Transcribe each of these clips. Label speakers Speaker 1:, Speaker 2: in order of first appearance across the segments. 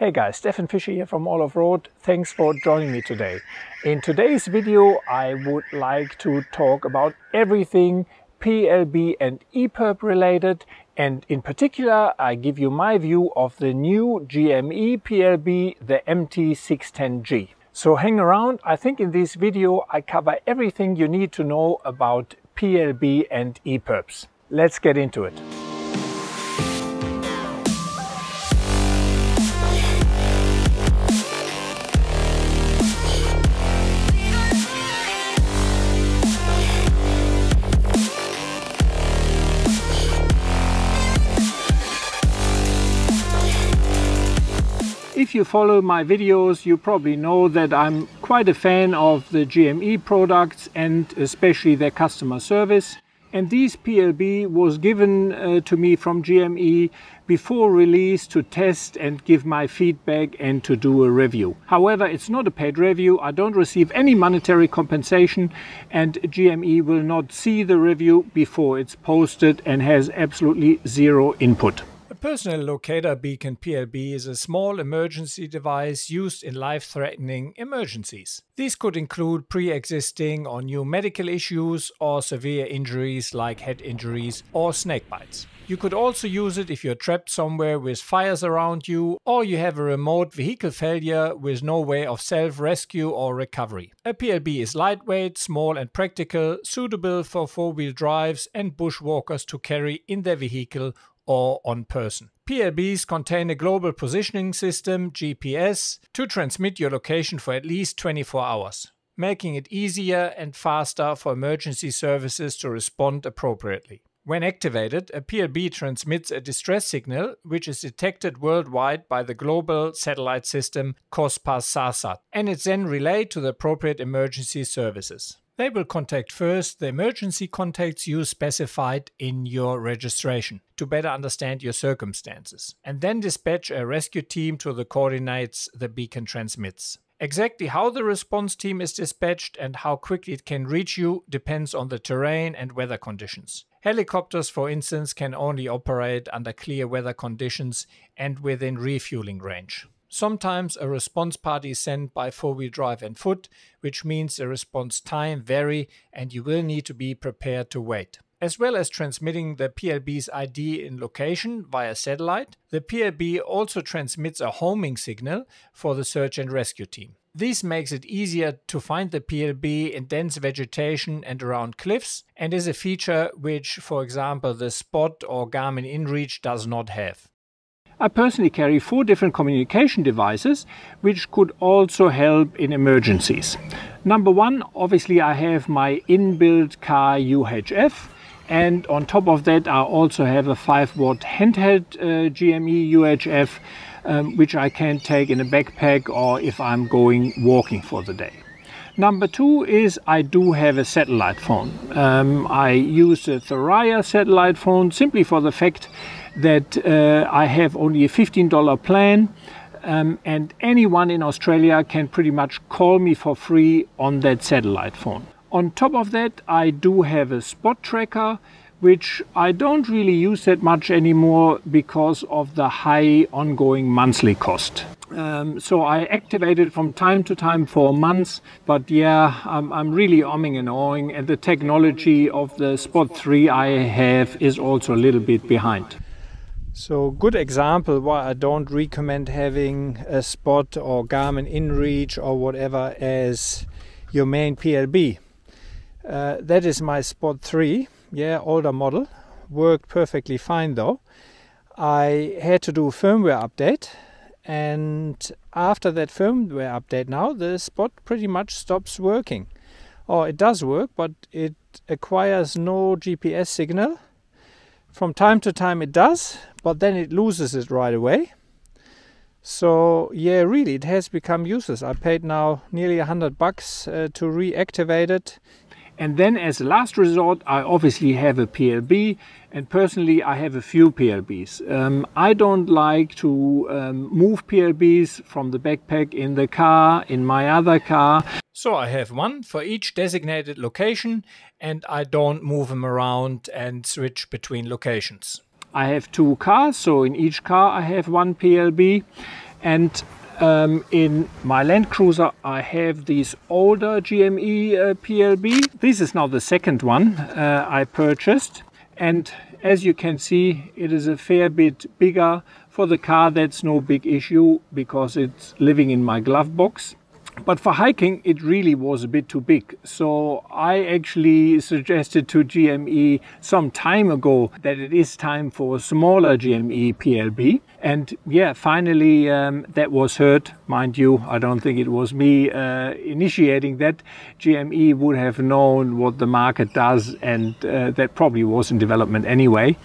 Speaker 1: Hey guys, Stefan Fischer here from All Off Road. Thanks for joining me today. In today's video, I would like to talk about everything PLB and EPIRB related and in particular I give you my view of the new GME PLB, the MT610G. So hang around, I think in this video I cover everything you need to know about PLB and EPIRBs. Let's get into it. If you follow my videos, you probably know that I'm quite a fan of the GME products and especially their customer service. And this PLB was given uh, to me from GME before release to test and give my feedback and to do a review. However, it's not a paid review. I don't receive any monetary compensation and GME will not see the review before it's posted and has absolutely zero input.
Speaker 2: Personal Locator Beacon PLB is a small emergency device used in life threatening emergencies. These could include pre existing or new medical issues or severe injuries like head injuries or snake bites. You could also use it if you're trapped somewhere with fires around you or you have a remote vehicle failure with no way of self rescue or recovery. A PLB is lightweight, small, and practical, suitable for four wheel drives and bushwalkers to carry in their vehicle or on person. PLBs contain a global positioning system, GPS, to transmit your location for at least 24 hours, making it easier and faster for emergency services to respond appropriately. When activated, a PLB transmits a distress signal which is detected worldwide by the global satellite system COSPAS-SARSAT and it's then relayed to the appropriate emergency services. They will contact first the emergency contacts you specified in your registration to better understand your circumstances, and then dispatch a rescue team to the coordinates the beacon transmits. Exactly how the response team is dispatched and how quickly it can reach you depends on the terrain and weather conditions. Helicopters, for instance, can only operate under clear weather conditions and within refueling range. Sometimes a response party is sent by four-wheel drive and foot, which means the response time vary and you will need to be prepared to wait. As well as transmitting the PLB's ID in location via satellite, the PLB also transmits a homing signal for the search and rescue team. This makes it easier to find the PLB in dense vegetation and around cliffs and is a feature which, for example, the Spot or Garmin InReach does not have.
Speaker 1: I personally carry four different communication devices which could also help in emergencies. Number one, obviously I have my inbuilt car UHF and on top of that I also have a 5 watt handheld uh, GME UHF um, which I can take in a backpack or if I'm going walking for the day. Number two is I do have a satellite phone. Um, I use a Thuraya satellite phone simply for the fact that uh, I have only a $15 plan um, and anyone in Australia can pretty much call me for free on that satellite phone. On top of that, I do have a spot tracker, which I don't really use that much anymore because of the high ongoing monthly cost. Um, so I activate it from time to time for months, but yeah, I'm, I'm really umming and awing, and the technology of the Spot 3 I have is also a little bit behind.
Speaker 2: So good example why I don't recommend having a Spot or Garmin InReach or whatever as your main PLB. Uh, that is my Spot 3, yeah, older model. Worked perfectly fine though. I had to do firmware update and after that firmware update now the Spot pretty much stops working. Or oh, it does work but it acquires no GPS signal from time to time it does, but then it loses it right away. So yeah, really, it has become useless. I paid now nearly a hundred bucks uh, to reactivate it.
Speaker 1: And then as a last resort, I obviously have a PLB and personally I have a few PLBs. Um, I don't like to um, move PLBs from the backpack in the car, in my other car.
Speaker 2: So I have one for each designated location and I don't move them around and switch between locations.
Speaker 1: I have two cars, so in each car I have one PLB. And um, in my Land Cruiser, I have these older GME uh, PLB. This is now the second one uh, I purchased. And as you can see, it is a fair bit bigger. For the car, that's no big issue because it's living in my glove box. But for hiking, it really was a bit too big. So I actually suggested to GME some time ago that it is time for a smaller GME PLB. And yeah, finally um, that was heard. Mind you, I don't think it was me uh, initiating that. GME would have known what the market does, and uh, that probably was in development anyway.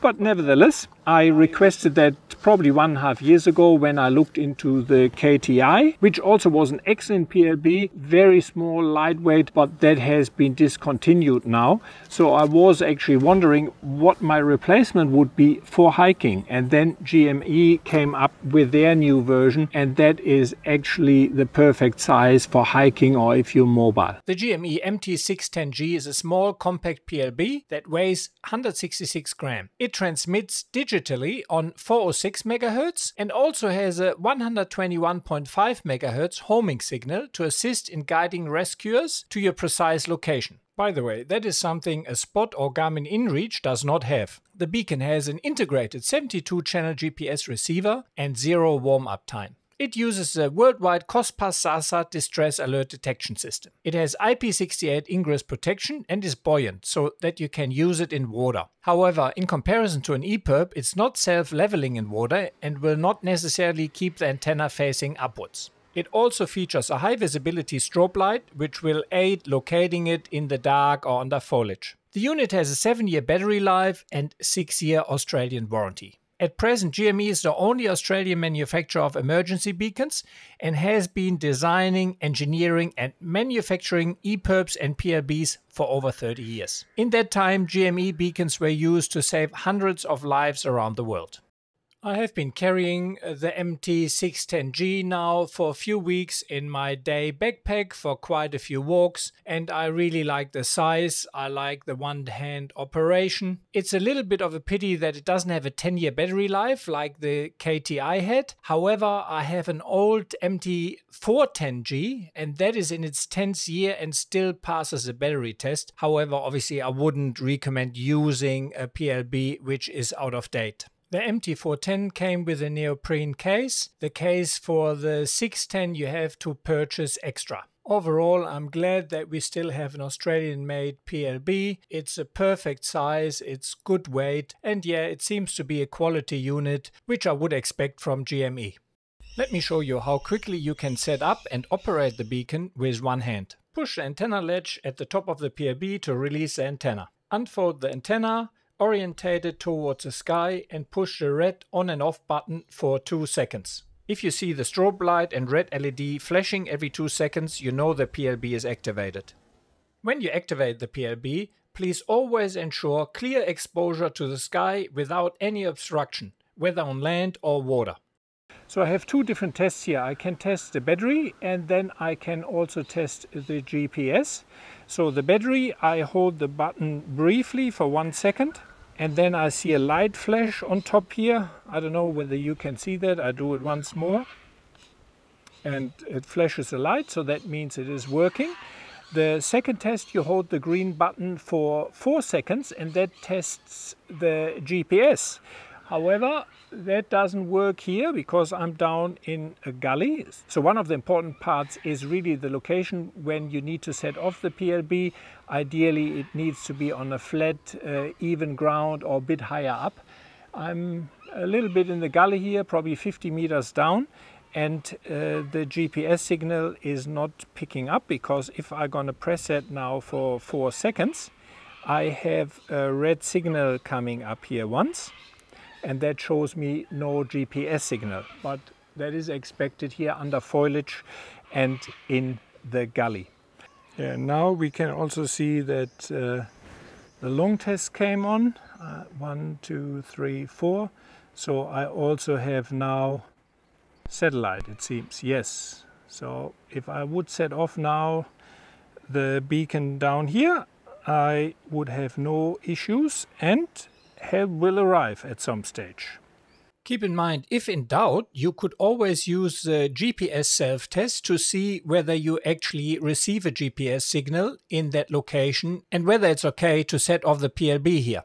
Speaker 1: But nevertheless, I requested that probably one and a half years ago when I looked into the KTI, which also was an excellent PLB, very small, lightweight, but that has been discontinued now. So I was actually wondering what my replacement would be for hiking. And then GME came up with their new version, and that is actually the perfect size for hiking or if you're mobile.
Speaker 2: The GME MT610G is a small compact PLB that weighs 166 gram. It transmits digitally on 406 MHz and also has a 121.5 MHz homing signal to assist in guiding rescuers to your precise location. By the way, that is something a Spot or Garmin InReach does not have. The beacon has an integrated 72 channel GPS receiver and zero warm up time. It uses the worldwide COSPAS SARSAT distress alert detection system. It has IP68 ingress protection and is buoyant so that you can use it in water. However, in comparison to an EPIRB, it's not self-leveling in water and will not necessarily keep the antenna facing upwards. It also features a high visibility strobe light, which will aid locating it in the dark or under foliage. The unit has a 7 year battery life and 6 year Australian warranty. At present, GME is the only Australian manufacturer of emergency beacons and has been designing, engineering, and manufacturing EPIRBs and PLBs for over 30 years. In that time, GME beacons were used to save hundreds of lives around the world. I have been carrying uh, the MT610G now for a few weeks in my day backpack for quite a few walks, and I really like the size. I like the one hand operation. It's a little bit of a pity that it doesn't have a 10 year battery life like the KTI had. However, I have an old MT410G, and that is in its 10th year and still passes the battery test. However, obviously, I wouldn't recommend using a PLB which is out of date. The MT410 came with a neoprene case. The case for the 610 you have to purchase extra. Overall, I'm glad that we still have an Australian made PLB. It's a perfect size, it's good weight, and yeah, it seems to be a quality unit, which I would expect from GME. Let me show you how quickly you can set up and operate the beacon with one hand. Push the antenna latch at the top of the PLB to release the antenna. Unfold the antenna, orientated towards the sky and push the red on and off button for 2 seconds. If you see the strobe light and red LED flashing every 2 seconds, you know the PLB is activated. When you activate the PLB, please always ensure clear exposure to the sky without any obstruction, whether on land or water.
Speaker 1: So I have two different tests here. I can test the battery and then I can also test the GPS. So the battery, I hold the button briefly for one second and then I see a light flash on top here. I don't know whether you can see that. I do it once more. And it flashes a light, so that means it is working. The second test, you hold the green button for four seconds and that tests the GPS. However, that doesn't work here because I'm down in a gully. So one of the important parts is really the location when you need to set off the PLB. Ideally, it needs to be on a flat, uh, even ground or a bit higher up. I'm a little bit in the gully here, probably 50 meters down and uh, the GPS signal is not picking up because if I'm gonna press it now for four seconds, I have a red signal coming up here once and that shows me no GPS signal. But that is expected here under foliage and in the gully. Yeah, now we can also see that uh, the long test came on uh, one two three four. So I also have now satellite it seems yes. So if I would set off now the beacon down here I would have no issues. And help will arrive at some stage.
Speaker 2: Keep in mind, if in doubt, you could always use the GPS self test to see whether you actually receive a GPS signal in that location and whether it's okay to set off the PLB here.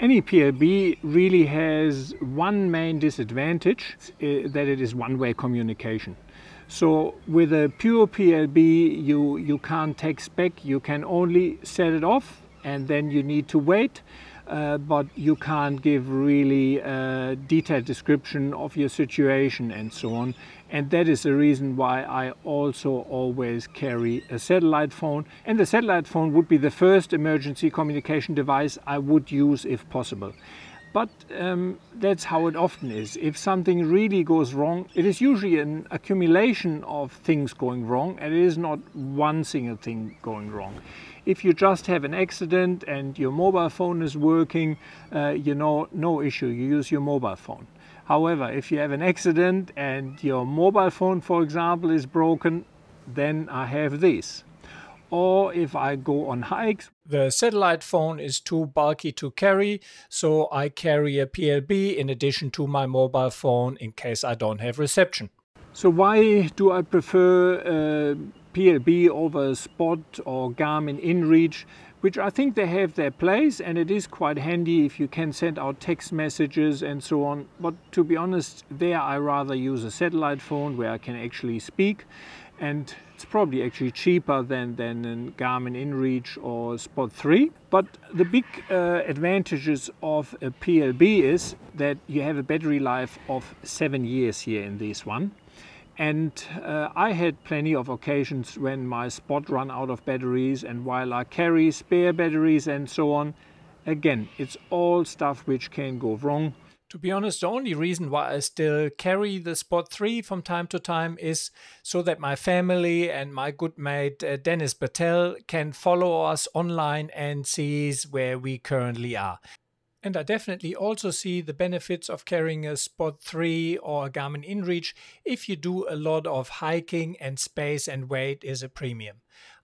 Speaker 1: Any PLB really has one main disadvantage uh, that it is one way communication. So with a pure PLB, you, you can't text back, you can only set it off and then you need to wait. Uh, but you can't give really a detailed description of your situation and so on. And that is the reason why I also always carry a satellite phone. And the satellite phone would be the first emergency communication device I would use if possible. But um, that's how it often is. If something really goes wrong, it is usually an accumulation of things going wrong, and it is not one single thing going wrong. If you just have an accident and your mobile phone is working, uh, you know, no issue, you use your mobile phone. However, if you have an accident and your mobile phone, for example, is broken, then I have this or if I go on hikes.
Speaker 2: The satellite phone is too bulky to carry, so I carry a PLB in addition to my mobile phone in case I don't have reception.
Speaker 1: So why do I prefer uh, PLB over Spot or Garmin InReach? Which I think they have their place and it is quite handy if you can send out text messages and so on. But to be honest, there I rather use a satellite phone where I can actually speak and it's probably actually cheaper than, than a Garmin InReach or Spot 3. But the big uh, advantages of a PLB is that you have a battery life of seven years here in this one. And uh, I had plenty of occasions when my Spot run out of batteries and while I carry spare batteries and so on, again, it's all stuff which can go wrong.
Speaker 2: To be honest, the only reason why I still carry the Spot 3 from time to time is so that my family and my good mate uh, Dennis Battelle can follow us online and sees where we currently are. And I definitely also see the benefits of carrying a Spot 3 or a Garmin InReach if you do a lot of hiking and space and weight is a premium.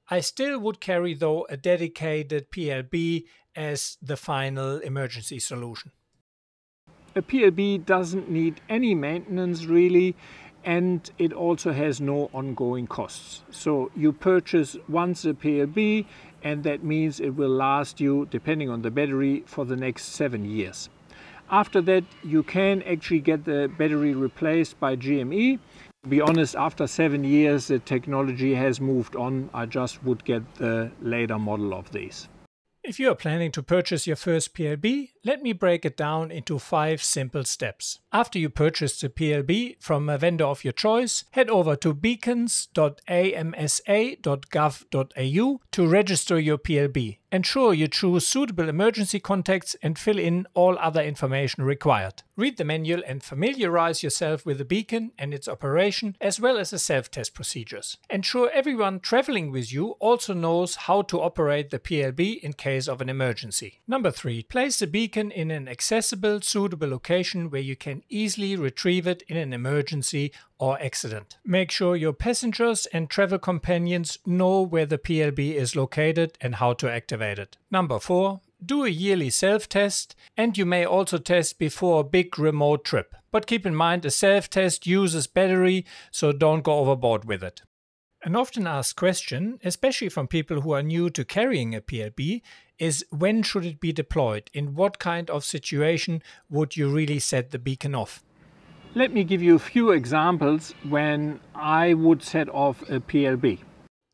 Speaker 2: I still would carry though a dedicated PLB as the final emergency solution
Speaker 1: a PLB doesn't need any maintenance really and it also has no ongoing costs. So you purchase once a PLB and that means it will last you, depending on the battery, for the next seven years. After that, you can actually get the battery replaced by GME. To be honest, after seven years, the technology has moved on. I just would get the later model of these.
Speaker 2: If you are planning to purchase your first PLB, let me break it down into five simple steps. After you purchase the PLB from a vendor of your choice, head over to beacons.amsa.gov.au to register your PLB. Ensure you choose suitable emergency contacts and fill in all other information required. Read the manual and familiarize yourself with the beacon and its operation as well as the self-test procedures. Ensure everyone traveling with you also knows how to operate the PLB in case of an emergency. Number 3. Place the beacon in an accessible, suitable location where you can easily retrieve it in an emergency or accident. Make sure your passengers and travel companions know where the PLB is located and how to activate it. Number 4. Do a yearly self-test and you may also test before a big remote trip. But keep in mind a self-test uses battery so don't go overboard with it. An often asked question, especially from people who are new to carrying a PLB, is when should it be deployed? In what kind of situation would you really set the beacon off?
Speaker 1: Let me give you a few examples when I would set off a PLB.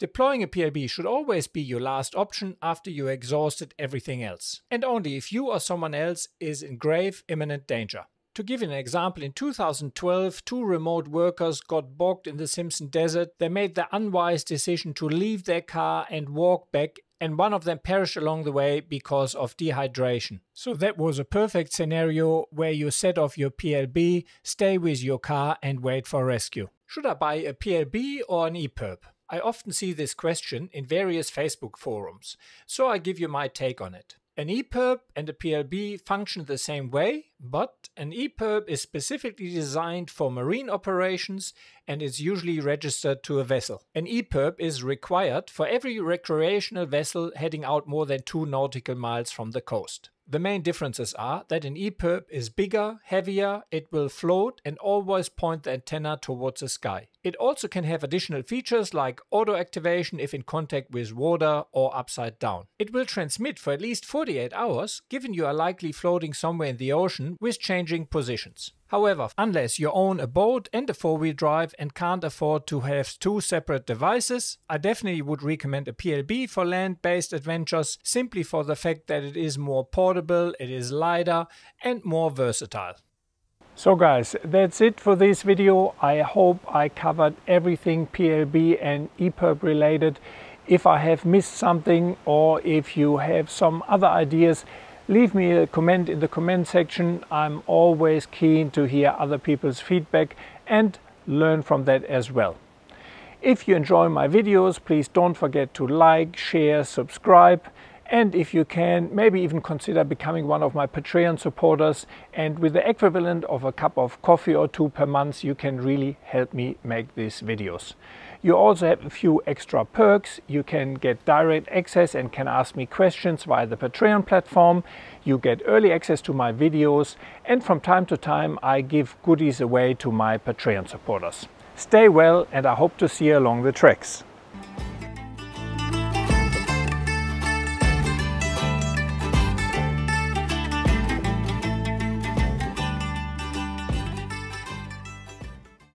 Speaker 2: Deploying a PLB should always be your last option after you exhausted everything else, and only if you or someone else is in grave imminent danger. To give you an example, in 2012, two remote workers got bogged in the Simpson Desert. They made the unwise decision to leave their car and walk back and one of them perished along the way because of dehydration. So that was a perfect scenario where you set off your PLB, stay with your car, and wait for rescue. Should I buy a PLB or an EPIRB? I often see this question in various Facebook forums, so I give you my take on it. An EPIRB and a PLB function the same way, but an EPIRB is specifically designed for marine operations and is usually registered to a vessel. An EPIRB is required for every recreational vessel heading out more than two nautical miles from the coast. The main differences are that an EPIRB is bigger, heavier, it will float and always point the antenna towards the sky. It also can have additional features like auto activation if in contact with water or upside down. It will transmit for at least 48 hours, given you are likely floating somewhere in the ocean with changing positions. However, unless you own a boat and a four wheel drive and can't afford to have two separate devices, I definitely would recommend a PLB for land based adventures simply for the fact that it is more portable, it is lighter, and more versatile.
Speaker 1: So guys, that's it for this video. I hope I covered everything PLB and EPIRB related. If I have missed something or if you have some other ideas, leave me a comment in the comment section. I'm always keen to hear other people's feedback and learn from that as well. If you enjoy my videos, please don't forget to like, share, subscribe and if you can, maybe even consider becoming one of my Patreon supporters and with the equivalent of a cup of coffee or two per month, you can really help me make these videos. You also have a few extra perks. You can get direct access and can ask me questions via the Patreon platform. You get early access to my videos and from time to time I give goodies away to my Patreon supporters. Stay well and I hope to see you along the tracks.